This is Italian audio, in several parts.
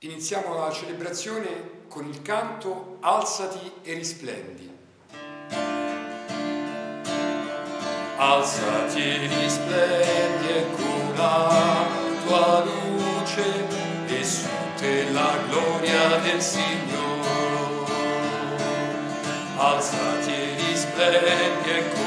Iniziamo la celebrazione con il canto Alzati e risplendi. Alzati e risplendi, ecco la tua luce e su te la gloria del Signore. Alzati e risplendi, ecco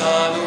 sun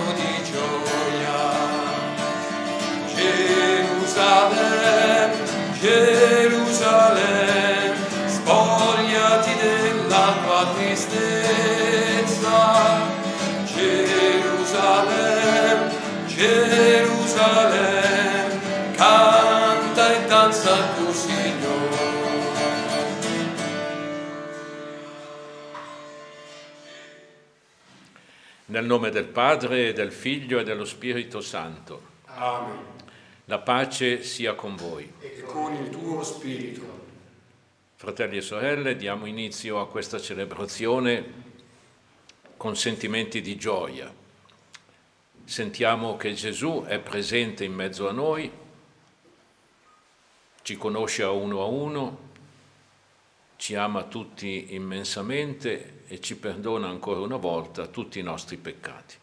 Nel nome del Padre, e del Figlio e dello Spirito Santo. Amen. La pace sia con voi. E con il tuo spirito. Fratelli e sorelle, diamo inizio a questa celebrazione con sentimenti di gioia. Sentiamo che Gesù è presente in mezzo a noi, ci conosce a uno a uno, ci ama tutti immensamente e ci perdona ancora una volta tutti i nostri peccati.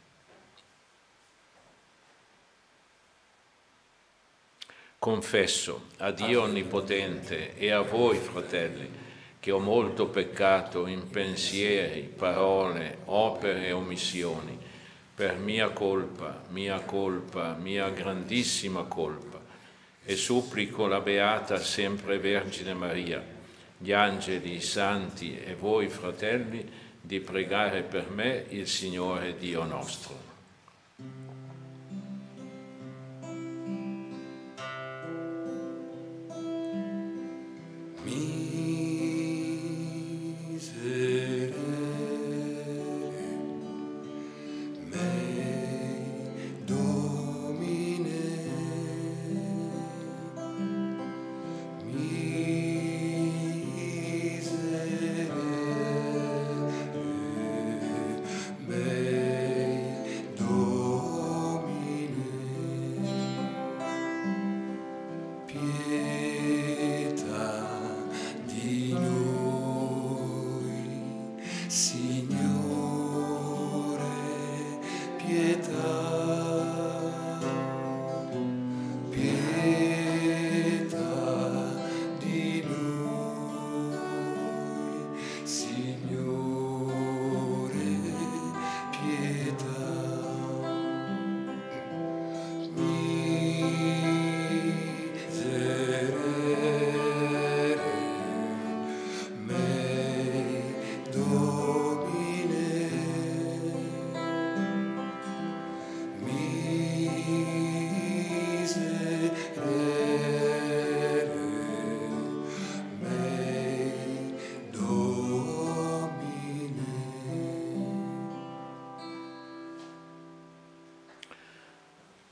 Confesso a Dio Onnipotente e a voi, fratelli, che ho molto peccato in pensieri, parole, opere e omissioni, per mia colpa, mia colpa, mia grandissima colpa, e supplico la Beata sempre Vergine Maria, gli angeli, i santi e voi, fratelli, di pregare per me il Signore Dio nostro.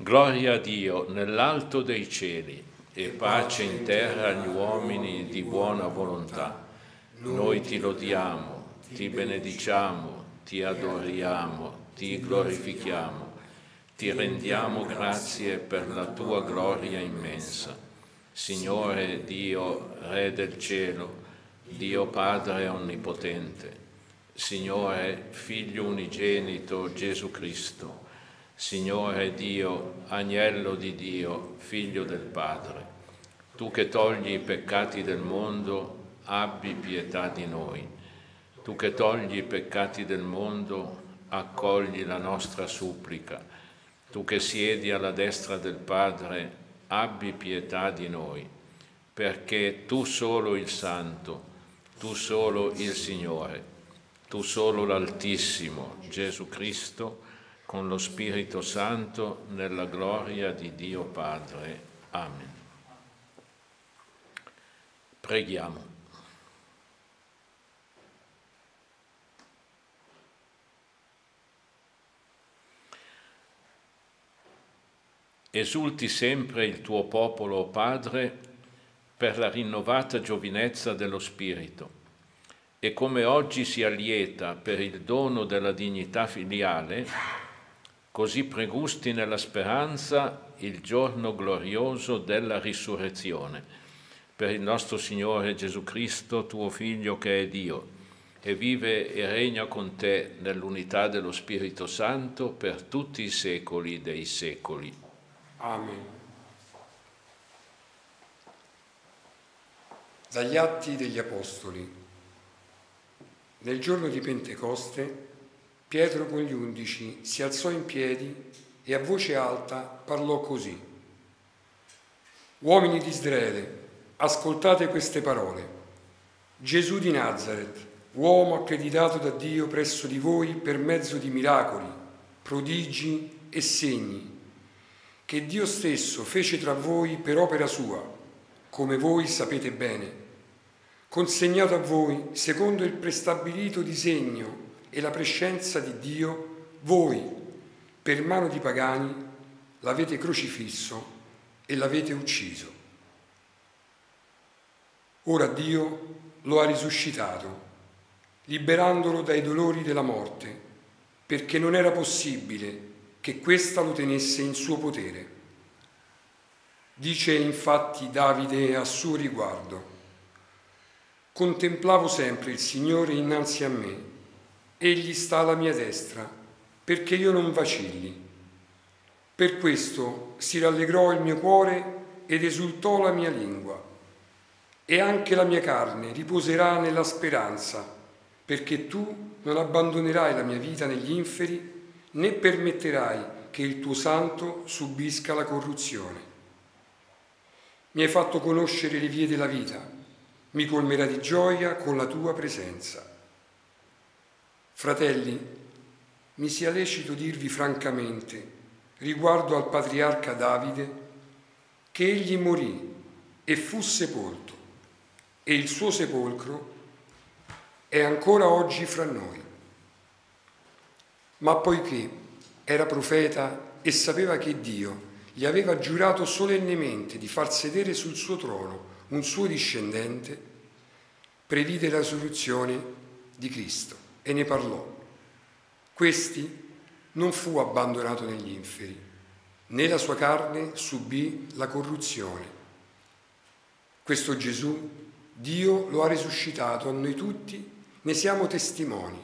Gloria a Dio nell'alto dei cieli e pace in terra agli uomini di buona volontà. Noi ti lodiamo, ti benediciamo, ti adoriamo, ti glorifichiamo, ti rendiamo grazie per la tua gloria immensa. Signore Dio, Re del cielo, Dio Padre Onnipotente, Signore Figlio unigenito Gesù Cristo, Signore Dio, agnello di Dio, figlio del Padre, tu che togli i peccati del mondo, abbi pietà di noi. Tu che togli i peccati del mondo, accogli la nostra supplica. Tu che siedi alla destra del Padre, abbi pietà di noi, perché tu solo il Santo, tu solo il Signore, tu solo l'Altissimo, Gesù Cristo, con lo Spirito Santo, nella gloria di Dio Padre. Amen. Preghiamo. Esulti sempre il tuo popolo, Padre, per la rinnovata giovinezza dello Spirito e come oggi si allieta per il dono della dignità filiale, così pregusti nella speranza il giorno glorioso della risurrezione. Per il nostro Signore Gesù Cristo, tuo Figlio che è Dio, e vive e regna con te nell'unità dello Spirito Santo per tutti i secoli dei secoli. Amen. Dagli Atti degli Apostoli. Nel giorno di Pentecoste, Pietro con gli undici si alzò in piedi e a voce alta parlò così. Uomini di Israele, ascoltate queste parole. Gesù di Nazareth, uomo accreditato da Dio presso di voi per mezzo di miracoli, prodigi e segni che Dio stesso fece tra voi per opera sua, come voi sapete bene, consegnato a voi secondo il prestabilito disegno e la prescenza di Dio, voi, per mano di pagani, l'avete crocifisso e l'avete ucciso. Ora Dio lo ha risuscitato, liberandolo dai dolori della morte, perché non era possibile che questa lo tenesse in suo potere. Dice infatti Davide a suo riguardo, contemplavo sempre il Signore innanzi a me, egli sta alla mia destra, perché io non vacilli. Per questo si rallegrò il mio cuore ed esultò la mia lingua, e anche la mia carne riposerà nella speranza, perché tu non abbandonerai la mia vita negli inferi, né permetterai che il tuo santo subisca la corruzione. Mi hai fatto conoscere le vie della vita, mi colmerà di gioia con la tua presenza. Fratelli, mi sia lecito dirvi francamente, riguardo al patriarca Davide, che egli morì e fu sepolto, e il suo sepolcro è ancora oggi fra noi. Ma poiché era profeta e sapeva che Dio gli aveva giurato solennemente di far sedere sul suo trono un suo discendente, previde la soluzione di Cristo e ne parlò. Questi non fu abbandonato negli inferi, né la sua carne subì la corruzione. Questo Gesù, Dio lo ha risuscitato a noi tutti, ne siamo testimoni.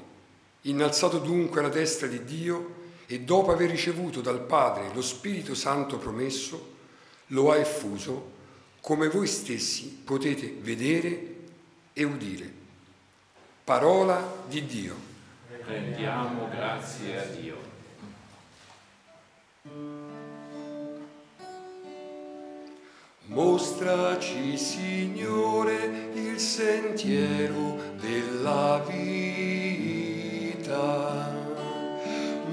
Innalzato dunque alla destra di Dio e dopo aver ricevuto dal Padre lo Spirito Santo promesso, lo ha effuso, come voi stessi potete vedere e udire. Parola di Dio. Rendiamo grazie a Dio. Mostraci, Signore, il sentiero della vita vita.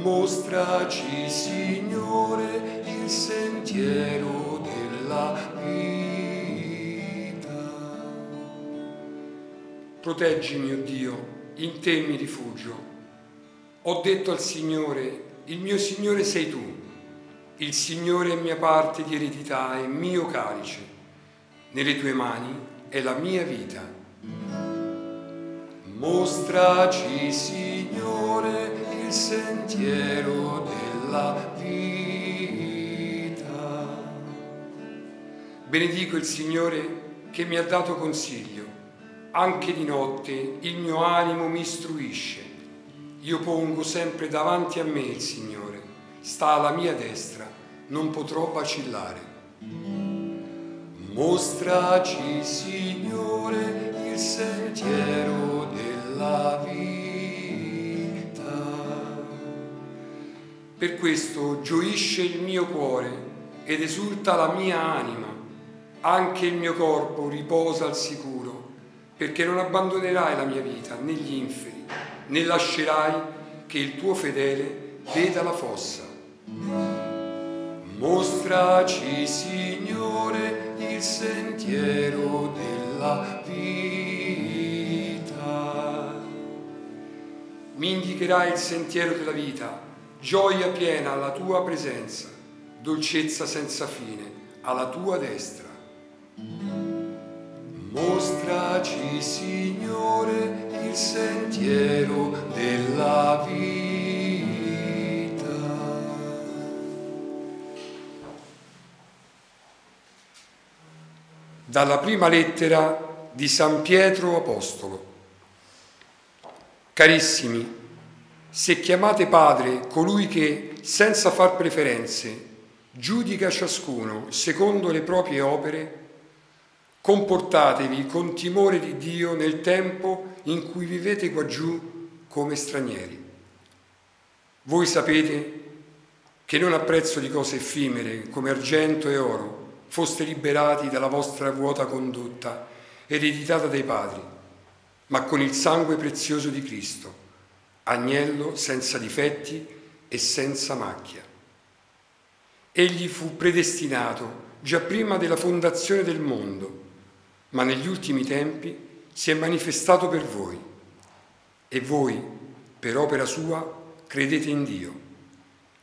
Mostraci, Signore, il sentiero della vita. Proteggi, mio Dio, in te mi rifugio. Ho detto al Signore, il mio Signore sei tu. Il Signore è mia parte di eredità e mio calice. Nelle tue mani è la mia vita. Mostraci, Signore, il sentiero della vita. Benedico il Signore che mi ha dato consiglio. Anche di notte il mio animo mi istruisce. Io pongo sempre davanti a me il Signore. Sta alla mia destra, non potrò vacillare. Mostraci, Signore, il sentiero della la vita. Per questo gioisce il mio cuore ed esulta la mia anima, anche il mio corpo riposa al sicuro, perché non abbandonerai la mia vita negli inferi, né lascerai che il tuo fedele veda la fossa. Mostraci, Signore, il sentiero della vita. mi indicherai il sentiero della vita, gioia piena alla tua presenza. dolcezza senza fine, alla tua destra. Mostraci, Signore, il sentiero della vita. Dalla prima lettera di San Pietro Apostolo. Carissimi, se chiamate Padre colui che, senza far preferenze, giudica ciascuno secondo le proprie opere, Comportatevi con timore di Dio nel tempo in cui vivete qua giù come stranieri. Voi sapete che non a prezzo di cose effimere come argento e oro foste liberati dalla vostra vuota condotta ereditata dai padri, ma con il sangue prezioso di Cristo, agnello senza difetti e senza macchia. Egli fu predestinato già prima della fondazione del mondo ma negli ultimi tempi si è manifestato per voi e voi, per opera sua, credete in Dio,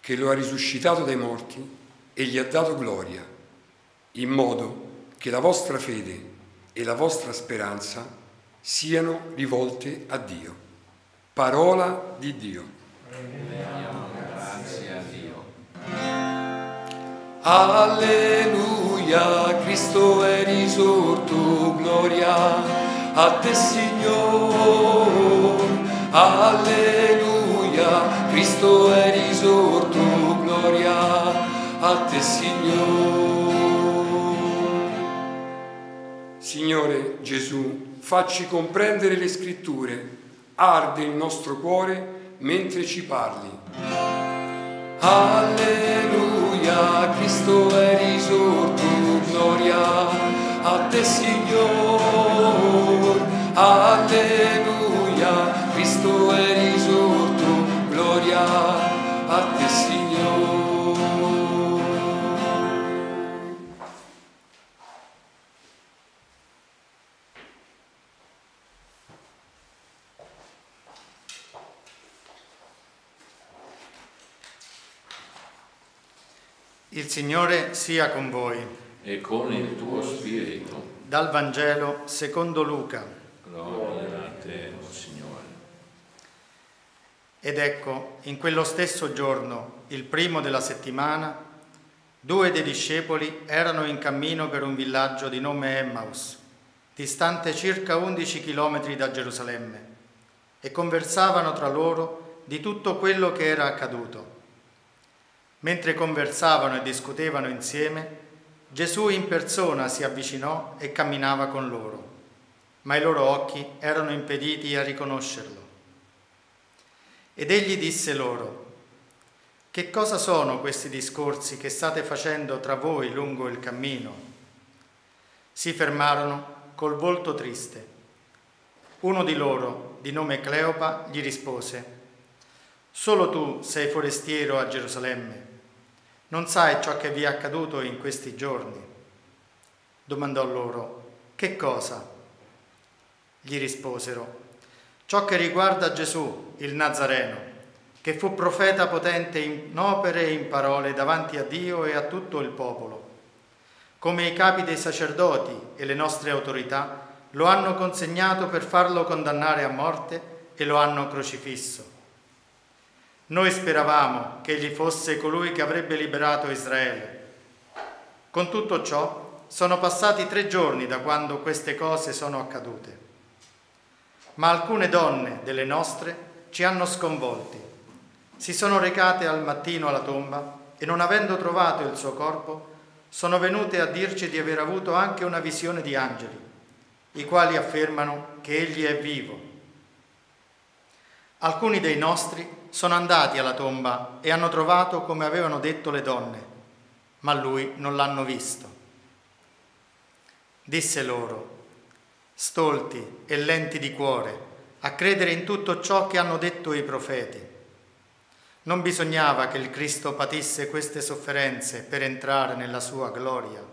che lo ha risuscitato dai morti e gli ha dato gloria, in modo che la vostra fede e la vostra speranza siano rivolte a Dio. Parola di Dio. Grazie a Dio. Alleluia, Cristo è risorto, gloria a te Signore. Alleluia, Cristo è risorto, gloria a te Signore. Signore Gesù, facci comprendere le scritture, arde il nostro cuore mentre ci parli. Alleluia, Cristo è risorto, gloria a te Signore. Alleluia, Cristo è Il Signore sia con voi. E con il tuo spirito. Dal Vangelo secondo Luca. Gloria a te, o Signore. Ed ecco, in quello stesso giorno, il primo della settimana, due dei discepoli erano in cammino per un villaggio di nome Emmaus, distante circa 11 chilometri da Gerusalemme, e conversavano tra loro di tutto quello che era accaduto. Mentre conversavano e discutevano insieme, Gesù in persona si avvicinò e camminava con loro, ma i loro occhi erano impediti a riconoscerlo. Ed egli disse loro, che cosa sono questi discorsi che state facendo tra voi lungo il cammino? Si fermarono col volto triste. Uno di loro, di nome Cleopa, gli rispose, Solo tu sei forestiero a Gerusalemme. Non sai ciò che vi è accaduto in questi giorni? Domandò loro, che cosa? Gli risposero, ciò che riguarda Gesù, il Nazareno, che fu profeta potente in opere e in parole davanti a Dio e a tutto il popolo. Come i capi dei sacerdoti e le nostre autorità lo hanno consegnato per farlo condannare a morte e lo hanno crocifisso. Noi speravamo che egli fosse colui che avrebbe liberato Israele. Con tutto ciò, sono passati tre giorni da quando queste cose sono accadute. Ma alcune donne delle nostre ci hanno sconvolti. Si sono recate al mattino alla tomba e non avendo trovato il suo corpo, sono venute a dirci di aver avuto anche una visione di angeli, i quali affermano che egli è vivo. Alcuni dei nostri sono andati alla tomba e hanno trovato come avevano detto le donne, ma lui non l'hanno visto. Disse loro, stolti e lenti di cuore, a credere in tutto ciò che hanno detto i profeti. Non bisognava che il Cristo patisse queste sofferenze per entrare nella sua gloria.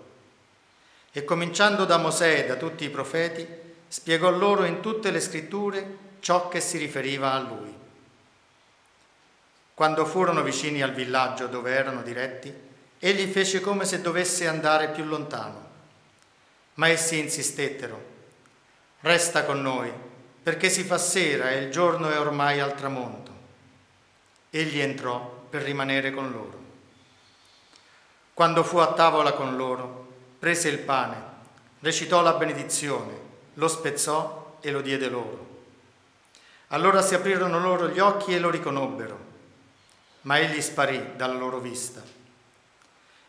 E cominciando da Mosè e da tutti i profeti, spiegò loro in tutte le scritture ciò che si riferiva a lui. Quando furono vicini al villaggio dove erano diretti, egli fece come se dovesse andare più lontano. Ma essi insistettero, resta con noi, perché si fa sera e il giorno è ormai al tramonto. Egli entrò per rimanere con loro. Quando fu a tavola con loro, prese il pane, recitò la benedizione, lo spezzò e lo diede loro. Allora si aprirono loro gli occhi e lo riconobbero, ma egli sparì dalla loro vista.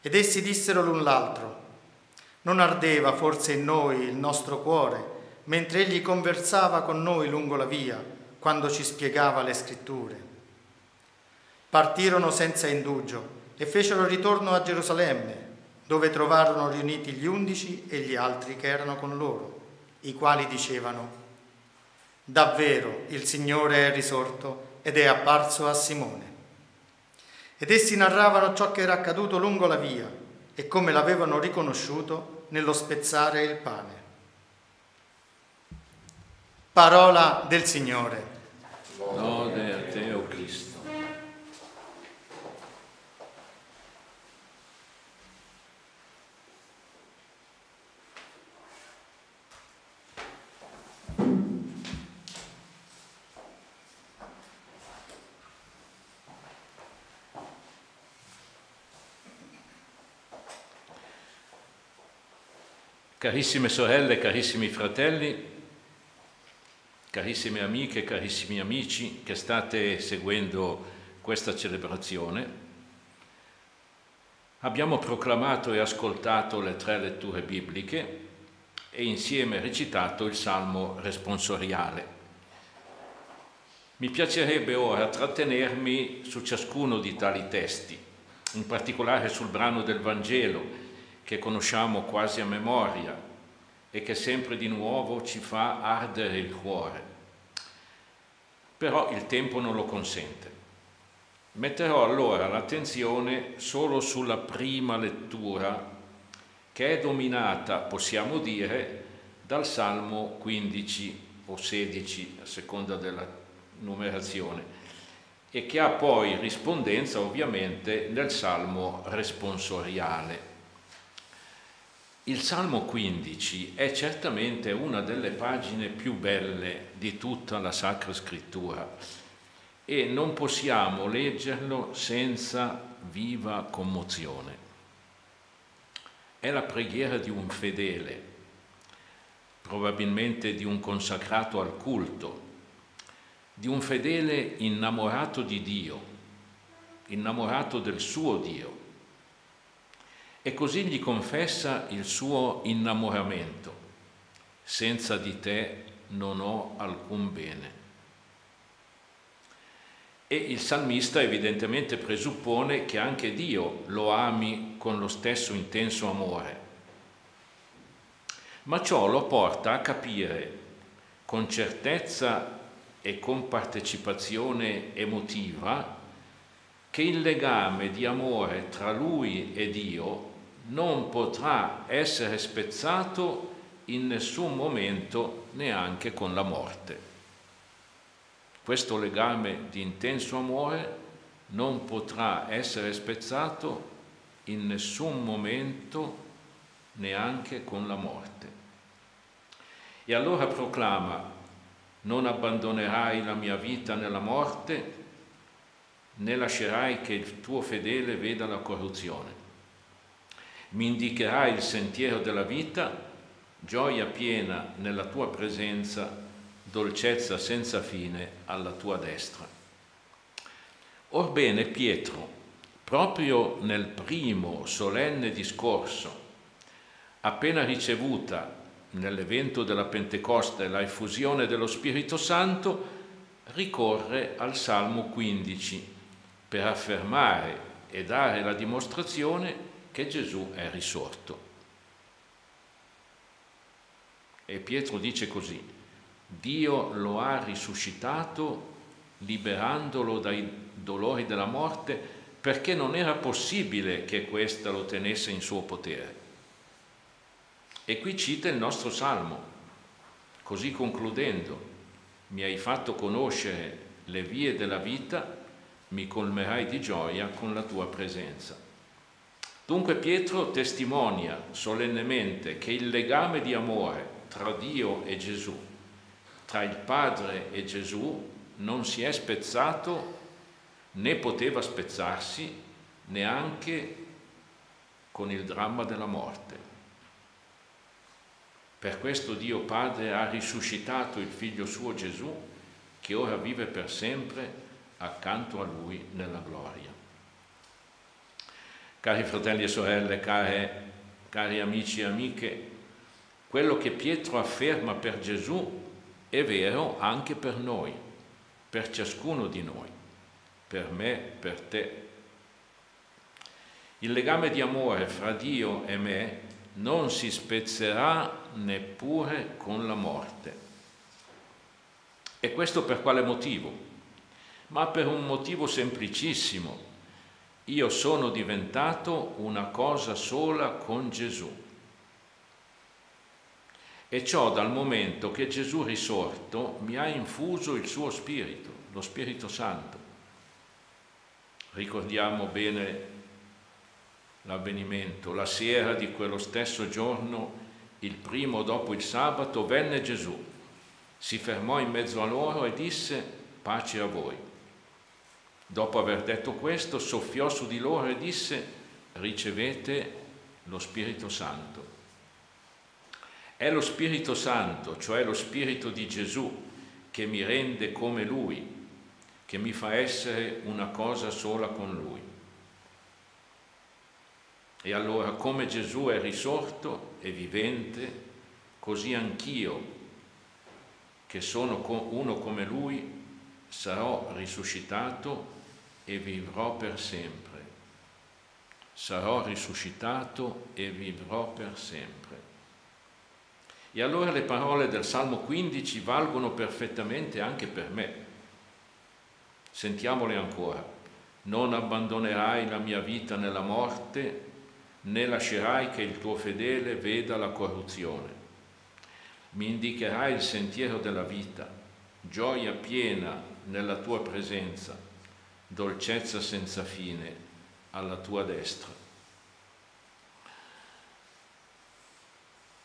Ed essi dissero l'un l'altro, non ardeva forse in noi il nostro cuore mentre egli conversava con noi lungo la via, quando ci spiegava le scritture. Partirono senza indugio e fecero ritorno a Gerusalemme, dove trovarono riuniti gli undici e gli altri che erano con loro, i quali dicevano, davvero il Signore è risorto ed è apparso a Simone. Ed essi narravano ciò che era accaduto lungo la via e come l'avevano riconosciuto nello spezzare il pane. Parola del Signore. Lode a te, o oh Cristo. Carissime sorelle, carissimi fratelli, carissime amiche, carissimi amici che state seguendo questa celebrazione, abbiamo proclamato e ascoltato le tre letture bibliche e insieme recitato il salmo responsoriale. Mi piacerebbe ora trattenermi su ciascuno di tali testi, in particolare sul brano del Vangelo che conosciamo quasi a memoria e che sempre di nuovo ci fa ardere il cuore. Però il tempo non lo consente. Metterò allora l'attenzione solo sulla prima lettura, che è dominata, possiamo dire, dal Salmo 15 o 16, a seconda della numerazione, e che ha poi rispondenza ovviamente nel Salmo responsoriale. Il Salmo 15 è certamente una delle pagine più belle di tutta la Sacra Scrittura e non possiamo leggerlo senza viva commozione. È la preghiera di un fedele, probabilmente di un consacrato al culto, di un fedele innamorato di Dio, innamorato del suo Dio e così gli confessa il suo innamoramento. Senza di te non ho alcun bene. E il salmista evidentemente presuppone che anche Dio lo ami con lo stesso intenso amore. Ma ciò lo porta a capire con certezza e con partecipazione emotiva che il legame di amore tra lui e Dio non potrà essere spezzato in nessun momento neanche con la morte. Questo legame di intenso amore non potrà essere spezzato in nessun momento neanche con la morte. E allora proclama, non abbandonerai la mia vita nella morte, né lascerai che il tuo fedele veda la corruzione mi indicherai il sentiero della vita, gioia piena nella tua presenza, dolcezza senza fine alla tua destra. Orbene Pietro, proprio nel primo solenne discorso, appena ricevuta nell'evento della Pentecoste la effusione dello Spirito Santo, ricorre al Salmo 15 per affermare e dare la dimostrazione che Gesù è risorto. E Pietro dice così, Dio lo ha risuscitato liberandolo dai dolori della morte perché non era possibile che questa lo tenesse in suo potere. E qui cita il nostro salmo, così concludendo, mi hai fatto conoscere le vie della vita, mi colmerai di gioia con la tua presenza. Dunque Pietro testimonia solennemente che il legame di amore tra Dio e Gesù, tra il Padre e Gesù, non si è spezzato né poteva spezzarsi neanche con il dramma della morte. Per questo Dio Padre ha risuscitato il figlio suo Gesù, che ora vive per sempre accanto a lui nella gloria. Cari fratelli e sorelle, care, cari amici e amiche, quello che Pietro afferma per Gesù è vero anche per noi, per ciascuno di noi, per me, per te. Il legame di amore fra Dio e me non si spezzerà neppure con la morte. E questo per quale motivo? Ma per un motivo semplicissimo. Io sono diventato una cosa sola con Gesù. E ciò dal momento che Gesù risorto mi ha infuso il suo Spirito, lo Spirito Santo. Ricordiamo bene l'avvenimento. La sera di quello stesso giorno, il primo dopo il sabato, venne Gesù, si fermò in mezzo a loro e disse pace a voi. Dopo aver detto questo, soffiò su di loro e disse ricevete lo Spirito Santo. È lo Spirito Santo, cioè lo Spirito di Gesù, che mi rende come Lui, che mi fa essere una cosa sola con Lui. E allora come Gesù è risorto e vivente, così anch'io, che sono uno come Lui, sarò risuscitato e vivrò per sempre. Sarò risuscitato e vivrò per sempre. E allora le parole del Salmo 15 valgono perfettamente anche per me. Sentiamole ancora. Non abbandonerai la mia vita nella morte, né lascerai che il tuo fedele veda la corruzione. Mi indicherai il sentiero della vita, gioia piena nella tua presenza, dolcezza senza fine alla tua destra.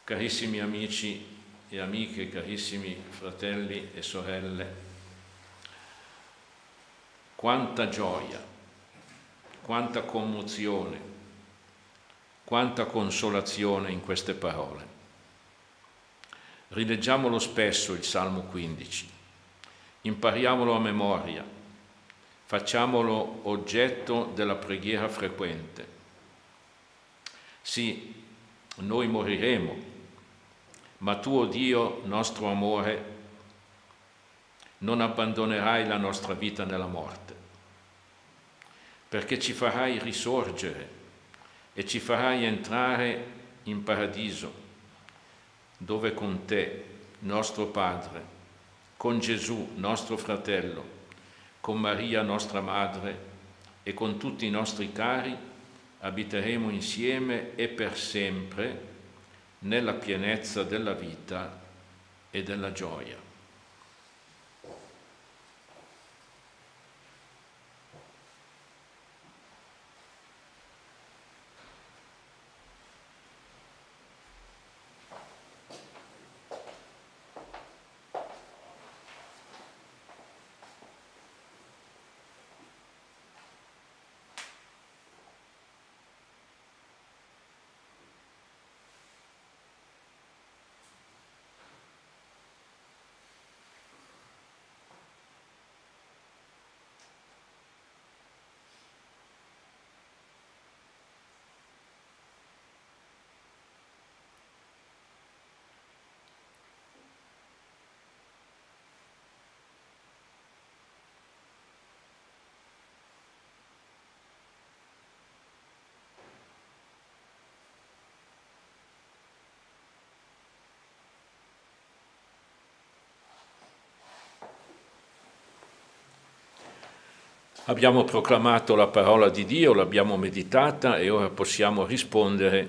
Carissimi amici e amiche, carissimi fratelli e sorelle, quanta gioia, quanta commozione, quanta consolazione in queste parole. Rileggiamolo spesso il Salmo 15, impariamolo a memoria, facciamolo oggetto della preghiera frequente. Sì, noi moriremo, ma tu, Dio, nostro amore, non abbandonerai la nostra vita nella morte, perché ci farai risorgere e ci farai entrare in paradiso, dove con te, nostro Padre, con Gesù, nostro fratello, con Maria, nostra Madre, e con tutti i nostri cari, abiteremo insieme e per sempre nella pienezza della vita e della gioia. Abbiamo proclamato la parola di Dio, l'abbiamo meditata e ora possiamo rispondere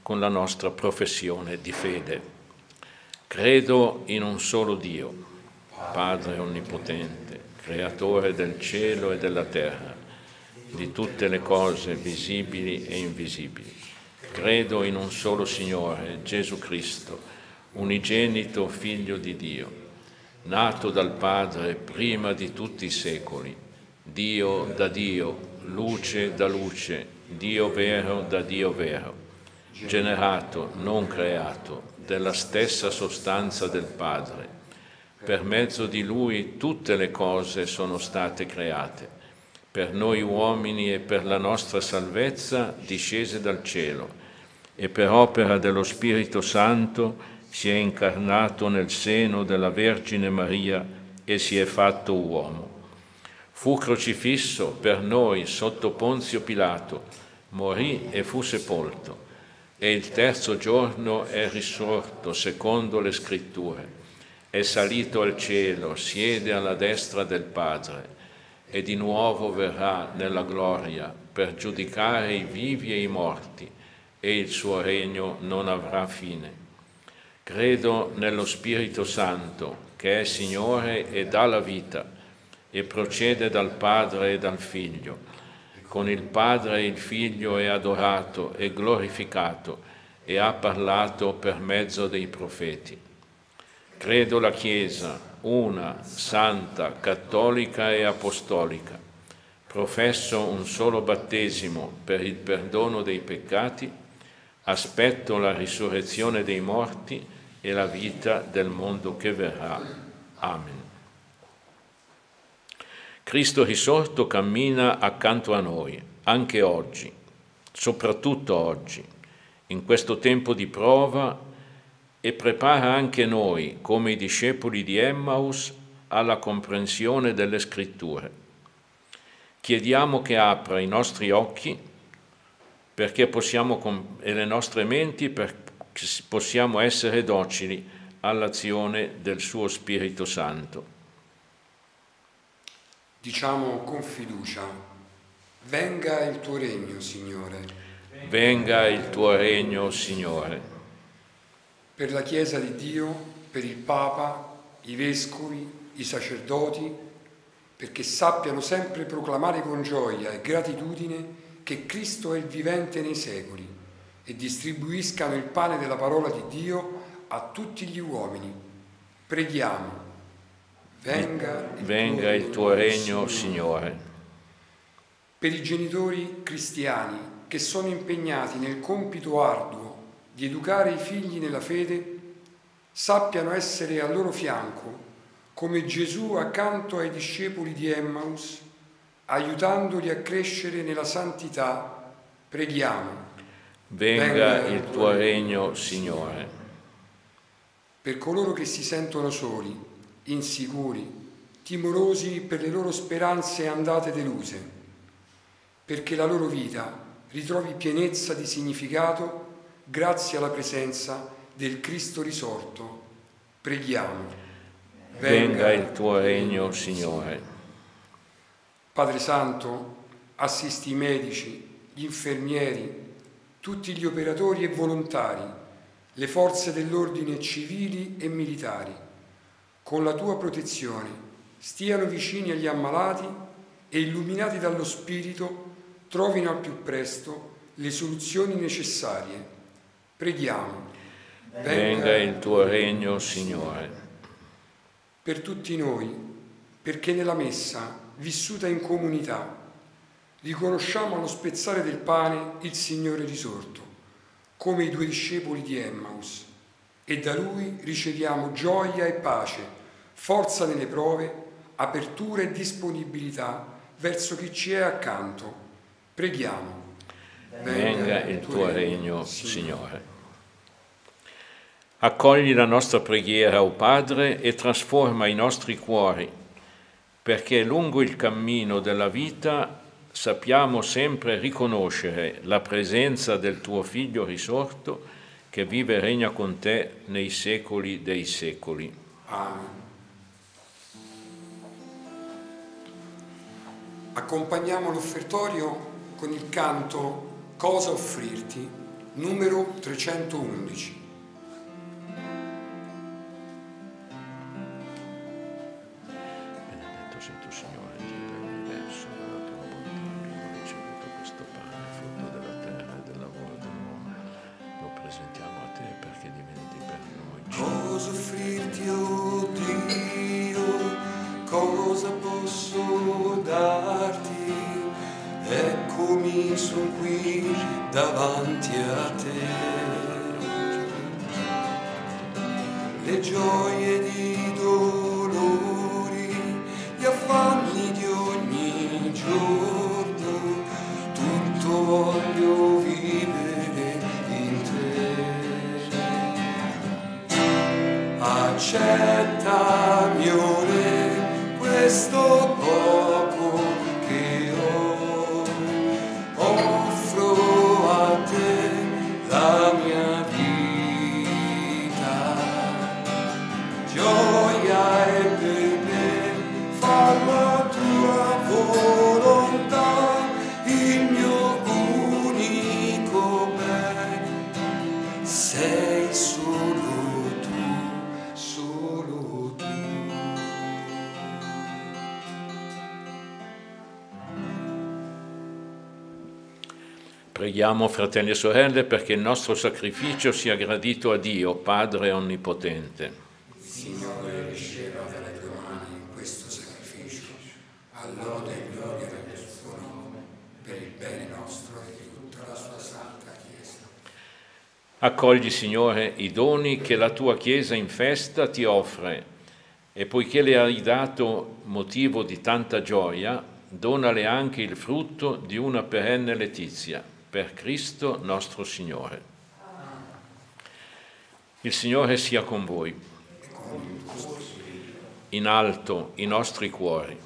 con la nostra professione di fede. Credo in un solo Dio, Padre Onnipotente, Creatore del cielo e della terra, di tutte le cose visibili e invisibili. Credo in un solo Signore, Gesù Cristo, unigenito Figlio di Dio, nato dal Padre prima di tutti i secoli, Dio da Dio, luce da luce, Dio vero da Dio vero, generato, non creato, della stessa sostanza del Padre. Per mezzo di Lui tutte le cose sono state create. Per noi uomini e per la nostra salvezza discese dal cielo e per opera dello Spirito Santo si è incarnato nel seno della Vergine Maria e si è fatto uomo. Fu crocifisso per noi sotto Ponzio Pilato, morì e fu sepolto, e il terzo giorno è risorto secondo le scritture. È salito al cielo, siede alla destra del Padre, e di nuovo verrà nella gloria per giudicare i vivi e i morti e il suo regno non avrà fine. Credo nello Spirito Santo, che è Signore e dà la vita, e procede dal Padre e dal Figlio. Con il Padre il Figlio è adorato e glorificato e ha parlato per mezzo dei profeti. Credo la Chiesa, una, santa, cattolica e apostolica. Professo un solo battesimo per il perdono dei peccati aspetto la risurrezione dei morti e la vita del mondo che verrà. Amen. Cristo risorto cammina accanto a noi, anche oggi, soprattutto oggi, in questo tempo di prova e prepara anche noi, come i discepoli di Emmaus, alla comprensione delle scritture. Chiediamo che apra i nostri occhi possiamo, e le nostre menti perché possiamo essere docili all'azione del suo Spirito Santo. Diciamo con fiducia, venga il tuo regno, Signore. Venga il tuo regno, Signore. Per la Chiesa di Dio, per il Papa, i vescovi, i sacerdoti, perché sappiano sempre proclamare con gioia e gratitudine che Cristo è il vivente nei secoli e distribuiscano il pane della parola di Dio a tutti gli uomini. Preghiamo. Venga il, Venga tuo, il tuo regno, Signore. Per i genitori cristiani che sono impegnati nel compito arduo di educare i figli nella fede, sappiano essere al loro fianco come Gesù accanto ai discepoli di Emmaus aiutandoli a crescere nella santità, preghiamo. Venga, Venga il tuo regno, Signore. Per coloro che si sentono soli, insicuri, timorosi per le loro speranze andate deluse, perché la loro vita ritrovi pienezza di significato grazie alla presenza del Cristo risorto. Preghiamo. Venga, Venga il tuo regno, Signore. Padre Santo, assisti i medici, gli infermieri, tutti gli operatori e volontari, le forze dell'ordine civili e militari. Con la tua protezione stiano vicini agli ammalati e illuminati dallo Spirito trovino al più presto le soluzioni necessarie. Preghiamo. Venga, il tuo regno, Signore. Per tutti noi, perché nella Messa vissuta in comunità. Riconosciamo allo spezzare del pane il Signore risorto, come i due discepoli di Emmaus, e da Lui riceviamo gioia e pace, forza nelle prove, apertura e disponibilità verso chi ci è accanto. Preghiamo. Venga il tuo regno, Signore. Accogli la nostra preghiera, o oh Padre, e trasforma i nostri cuori perché lungo il cammino della vita sappiamo sempre riconoscere la presenza del tuo Figlio risorto che vive e regna con te nei secoli dei secoli. Amen. Accompagniamo l'offertorio con il canto Cosa offrirti, numero 311. Preghiamo, fratelli e sorelle, perché il nostro sacrificio sia gradito a Dio, Padre Onnipotente. Signore, riceva dalle tue mani questo sacrificio, all'ode e gloria del suo nome, per il bene nostro e di tutta la sua santa Chiesa. Accogli, Signore, i doni che la tua Chiesa in festa ti offre e poiché le hai dato motivo di tanta gioia, donale anche il frutto di una perenne letizia, per Cristo nostro Signore. Il Signore sia con voi. In alto i nostri cuori.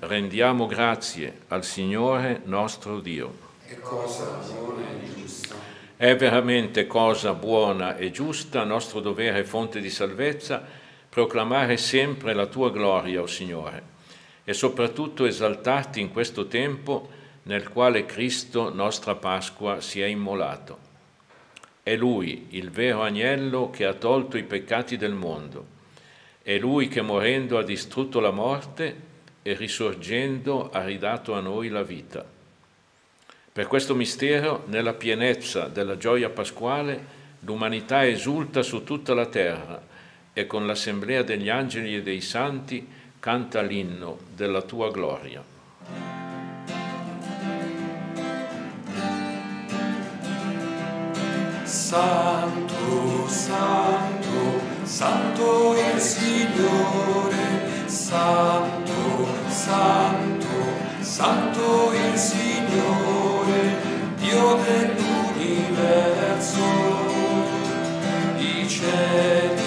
Rendiamo grazie al Signore nostro Dio. È veramente cosa buona e giusta, nostro dovere e fonte di salvezza, proclamare sempre la tua gloria, o Signore, e soprattutto esaltarti in questo tempo nel quale Cristo, nostra Pasqua, si è immolato. È Lui, il vero agnello che ha tolto i peccati del mondo. È Lui che morendo ha distrutto la morte e risorgendo ha ridato a noi la vita. Per questo mistero, nella pienezza della gioia pasquale, l'umanità esulta su tutta la terra e con l'assemblea degli angeli e dei santi canta l'inno della tua gloria. Santo, santo, santo il Signore, santo, santo, santo il Signore, Dio dell'universo. I cieli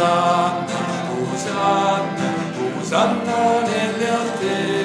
호산나 호산나 호산나 내렸대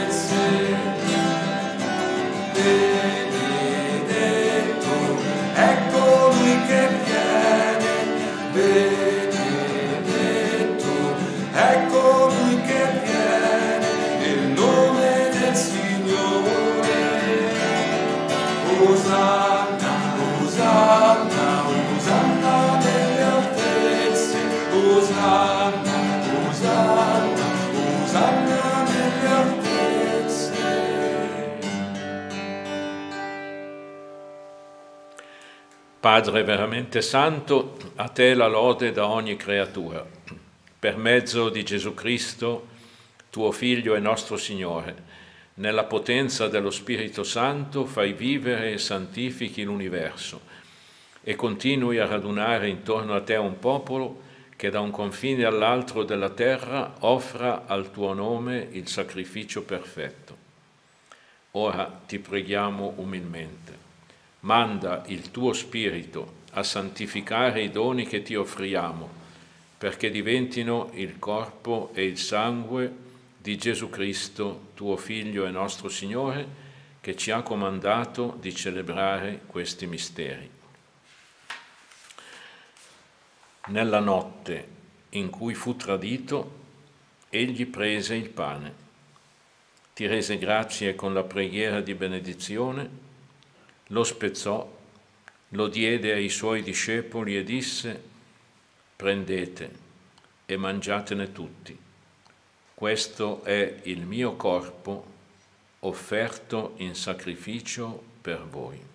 Padre veramente santo, a te la lode da ogni creatura. Per mezzo di Gesù Cristo, tuo Figlio e nostro Signore, nella potenza dello Spirito Santo fai vivere e santifichi l'universo e continui a radunare intorno a te un popolo che da un confine all'altro della terra offra al tuo nome il sacrificio perfetto. Ora ti preghiamo umilmente manda il tuo Spirito a santificare i doni che ti offriamo, perché diventino il corpo e il sangue di Gesù Cristo, tuo Figlio e nostro Signore, che ci ha comandato di celebrare questi misteri. Nella notte in cui fu tradito, egli prese il pane ti rese grazie con la preghiera di benedizione, lo spezzò, lo diede ai suoi discepoli e disse, prendete e mangiatene tutti. Questo è il mio corpo offerto in sacrificio per voi.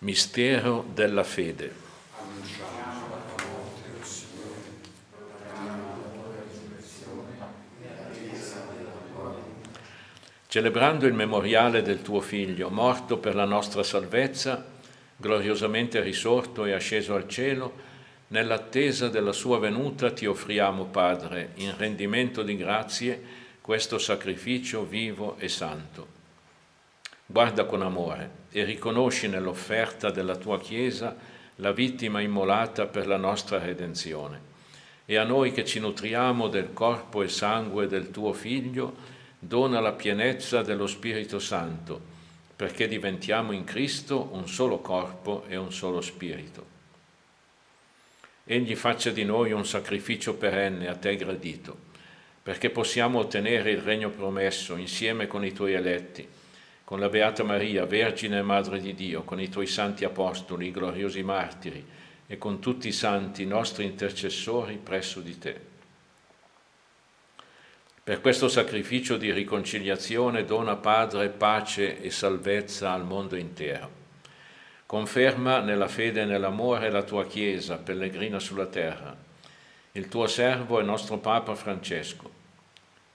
Mistero della fede. Celebrando il memoriale del tuo Figlio, morto per la nostra salvezza, gloriosamente risorto e asceso al cielo, nell'attesa della sua venuta ti offriamo, Padre, in rendimento di grazie, questo sacrificio vivo e santo Guarda con amore e riconosci nell'offerta della tua Chiesa la vittima immolata per la nostra redenzione. E a noi che ci nutriamo del corpo e sangue del tuo Figlio, dona la pienezza dello Spirito Santo, perché diventiamo in Cristo un solo corpo e un solo Spirito. Egli faccia di noi un sacrificio perenne a te gradito, perché possiamo ottenere il regno promesso insieme con i tuoi eletti con la Beata Maria, Vergine e Madre di Dio, con i tuoi santi apostoli, i gloriosi martiri e con tutti i santi nostri intercessori presso di te. Per questo sacrificio di riconciliazione dona Padre pace e salvezza al mondo intero. Conferma nella fede e nell'amore la tua Chiesa, pellegrina sulla terra, il tuo servo e nostro Papa Francesco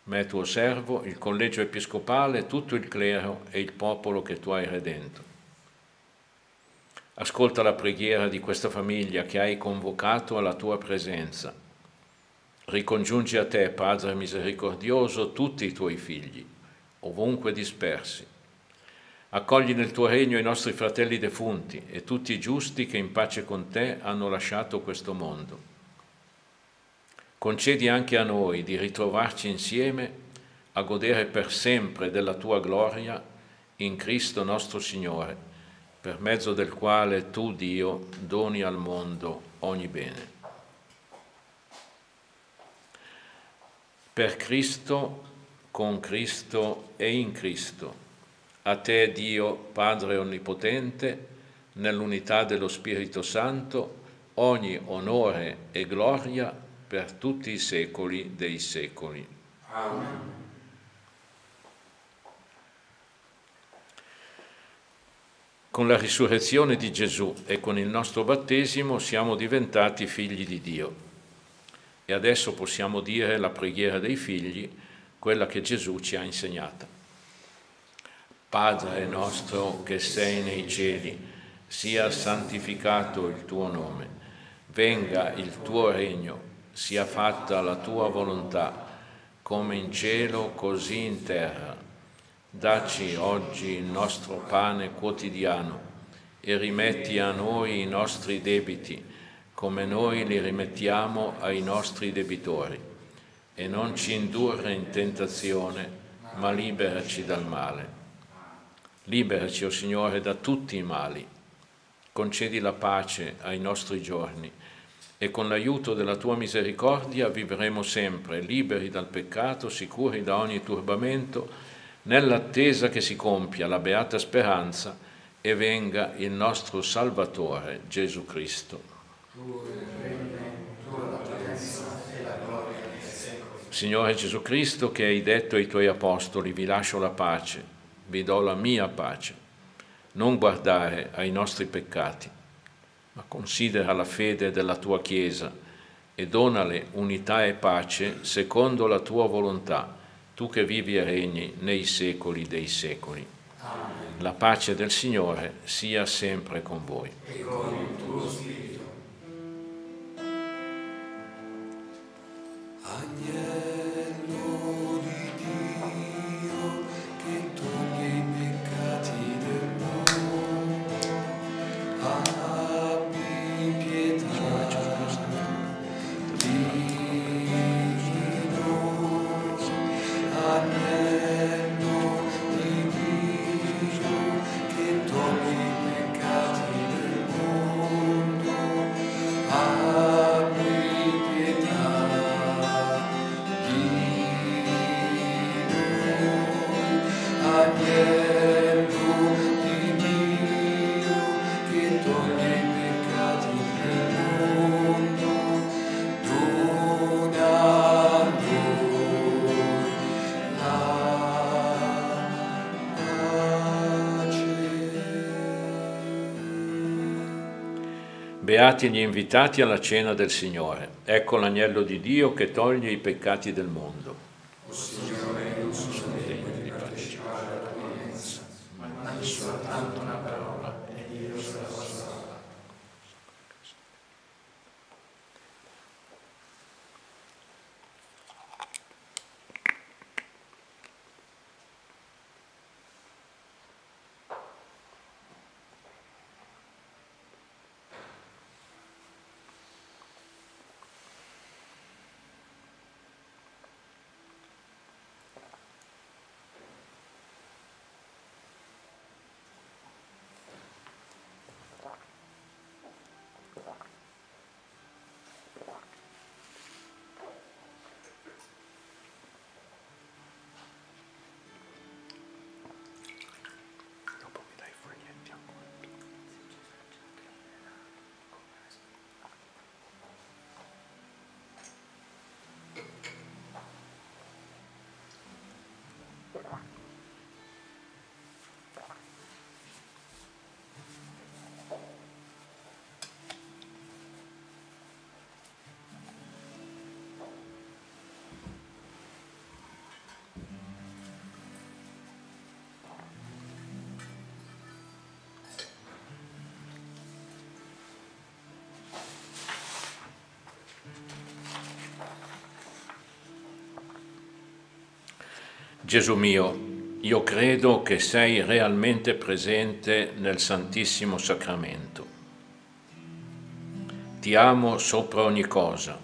è tuo servo, il collegio episcopale, tutto il clero e il popolo che tu hai redento. Ascolta la preghiera di questa famiglia che hai convocato alla tua presenza. Ricongiungi a te, Padre misericordioso, tutti i tuoi figli, ovunque dispersi. Accogli nel tuo regno i nostri fratelli defunti e tutti i giusti che in pace con te hanno lasciato questo mondo concedi anche a noi di ritrovarci insieme a godere per sempre della tua gloria in Cristo nostro Signore, per mezzo del quale tu, Dio, doni al mondo ogni bene. Per Cristo, con Cristo e in Cristo, a te Dio Padre Onnipotente, nell'unità dello Spirito Santo, ogni onore e gloria per tutti i secoli dei secoli. Amen. Con la risurrezione di Gesù e con il nostro battesimo siamo diventati figli di Dio. E adesso possiamo dire la preghiera dei figli, quella che Gesù ci ha insegnata. Padre nostro che sei nei cieli, sia santificato il tuo nome, venga il tuo regno sia fatta la tua volontà, come in cielo così in terra. Dacci oggi il nostro pane quotidiano e rimetti a noi i nostri debiti, come noi li rimettiamo ai nostri debitori. E non ci indurre in tentazione, ma liberaci dal male. Liberaci, o oh Signore, da tutti i mali. Concedi la pace ai nostri giorni e con l'aiuto della tua misericordia vivremo sempre liberi dal peccato, sicuri da ogni turbamento, nell'attesa che si compia la beata speranza e venga il nostro Salvatore Gesù Cristo. Signore Gesù Cristo, che hai detto ai tuoi apostoli, vi lascio la pace, vi do la mia pace. Non guardare ai nostri peccati, ma considera la fede della tua Chiesa e donale unità e pace secondo la tua volontà, tu che vivi e regni nei secoli dei secoli. Amen. La pace del Signore sia sempre con voi. E con il tuo spirito. Beati gli invitati alla cena del Signore. Ecco l'agnello di Dio che toglie i peccati del mondo. Gesù mio, io credo che sei realmente presente nel Santissimo Sacramento. Ti amo sopra ogni cosa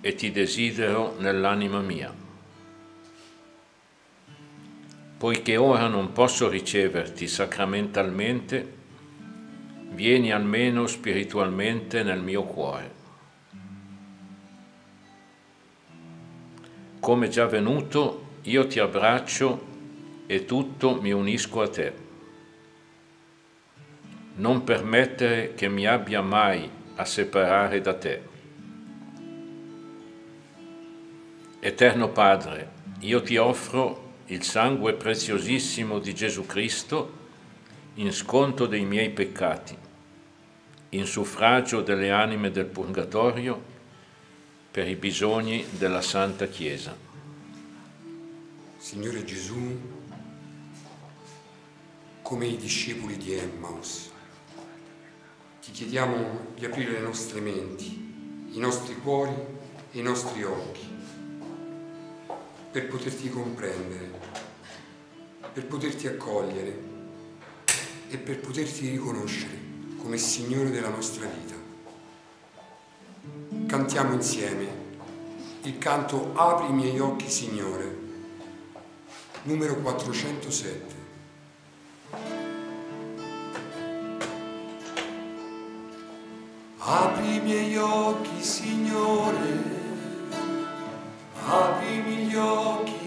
e ti desidero nell'anima mia. Poiché ora non posso riceverti sacramentalmente, vieni almeno spiritualmente nel mio cuore. Come già venuto, io ti abbraccio e tutto mi unisco a te. Non permettere che mi abbia mai a separare da te. Eterno Padre, io ti offro il sangue preziosissimo di Gesù Cristo in sconto dei miei peccati, in suffragio delle anime del purgatorio, per i bisogni della Santa Chiesa. Signore Gesù, come i discepoli di Emmaus, ti chiediamo di aprire le nostre menti, i nostri cuori e i nostri occhi per poterti comprendere, per poterti accogliere e per poterti riconoscere come Signore della nostra vita. Cantiamo insieme il canto Apri i miei occhi, Signore numero 407. Apri i miei occhi, Signore, aprimi gli occhi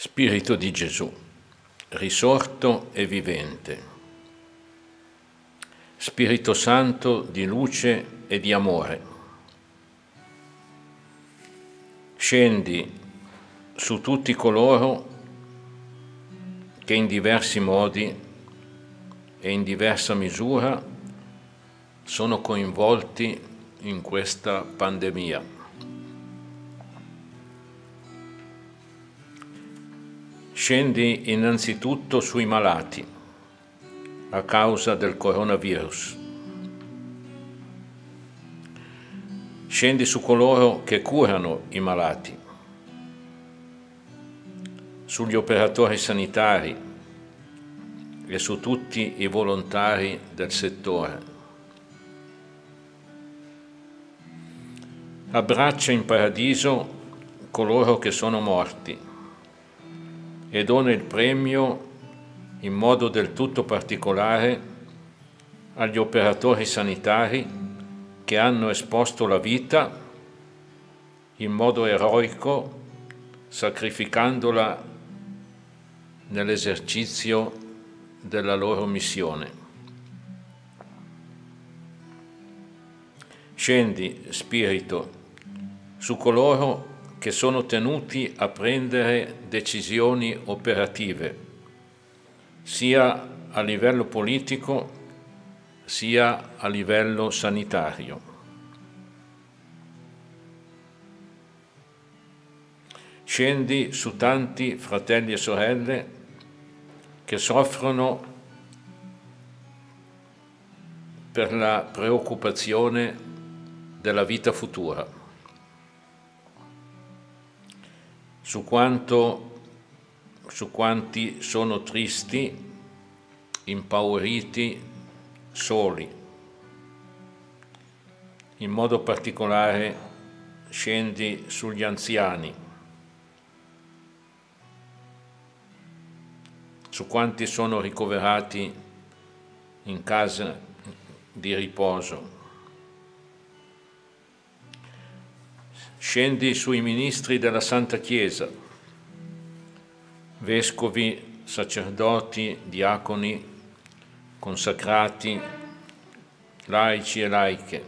Spirito di Gesù, risorto e vivente. Spirito Santo di luce e di amore. Scendi su tutti coloro che in diversi modi e in diversa misura sono coinvolti in questa pandemia. Scendi innanzitutto sui malati a causa del coronavirus. Scendi su coloro che curano i malati, sugli operatori sanitari e su tutti i volontari del settore. Abbraccia in paradiso coloro che sono morti e dona il premio in modo del tutto particolare agli operatori sanitari che hanno esposto la vita in modo eroico, sacrificandola nell'esercizio della loro missione. Scendi, Spirito, su coloro che sono tenuti a prendere decisioni operative, sia a livello politico sia a livello sanitario. Scendi su tanti fratelli e sorelle che soffrono per la preoccupazione della vita futura. Su quanto su quanti sono tristi, impauriti, soli. In modo particolare scendi sugli anziani, su quanti sono ricoverati in casa di riposo. Scendi sui ministri della Santa Chiesa, vescovi, sacerdoti, diaconi, consacrati, laici e laiche,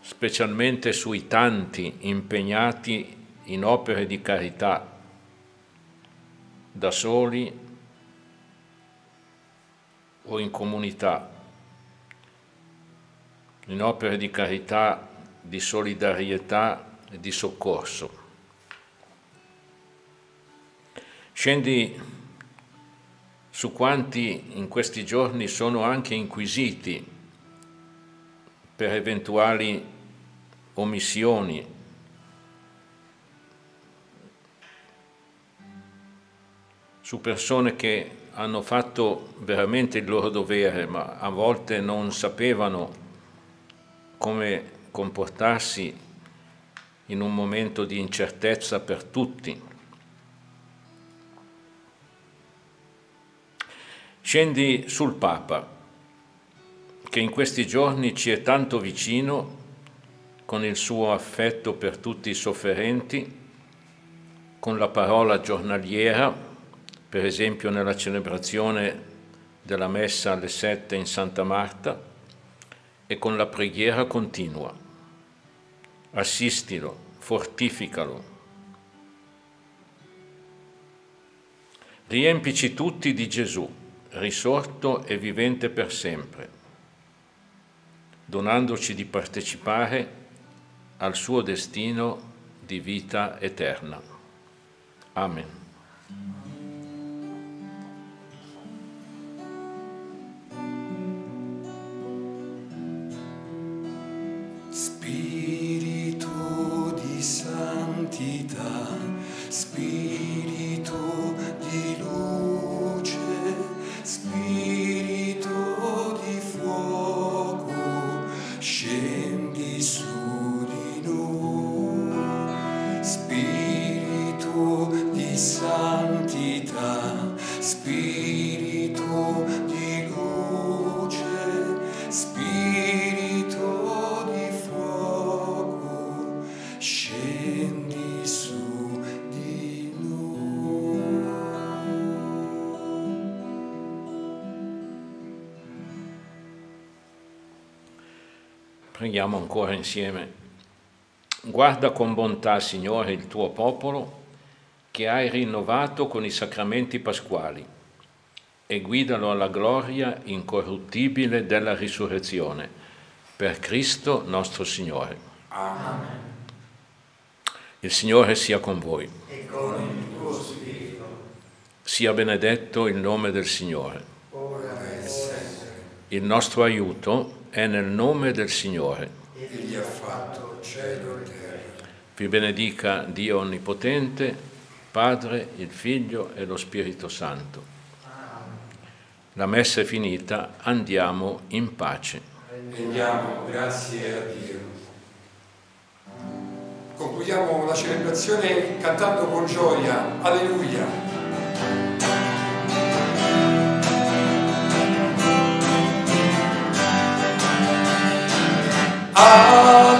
specialmente sui tanti impegnati in opere di carità, da soli o in comunità, in opere di carità di solidarietà e di soccorso. Scendi su quanti in questi giorni sono anche inquisiti per eventuali omissioni su persone che hanno fatto veramente il loro dovere, ma a volte non sapevano come comportarsi in un momento di incertezza per tutti. Scendi sul Papa, che in questi giorni ci è tanto vicino con il suo affetto per tutti i sofferenti, con la parola giornaliera per esempio nella celebrazione della messa alle sette in Santa Marta e con la preghiera continua. Assistilo, fortificalo. Riempici tutti di Gesù, risorto e vivente per sempre, donandoci di partecipare al suo destino di vita eterna. Amen. Preghiamo ancora insieme. Guarda con bontà, Signore, il tuo popolo che hai rinnovato con i sacramenti pasquali e guidalo alla gloria incorruttibile della risurrezione. Per Cristo nostro Signore. Amen. Il Signore sia con voi. E con il tuo spirito. Sia benedetto il nome del Signore. Ora e sempre. Il nostro aiuto è nel nome del Signore. Egli ha fatto cielo e terra. Vi benedica Dio Onnipotente, Padre, il Figlio e lo Spirito Santo. La messa è finita, andiamo in pace. Rendiamo grazie a Dio. Concludiamo la celebrazione cantando con gioia, Alleluia. Alleluia,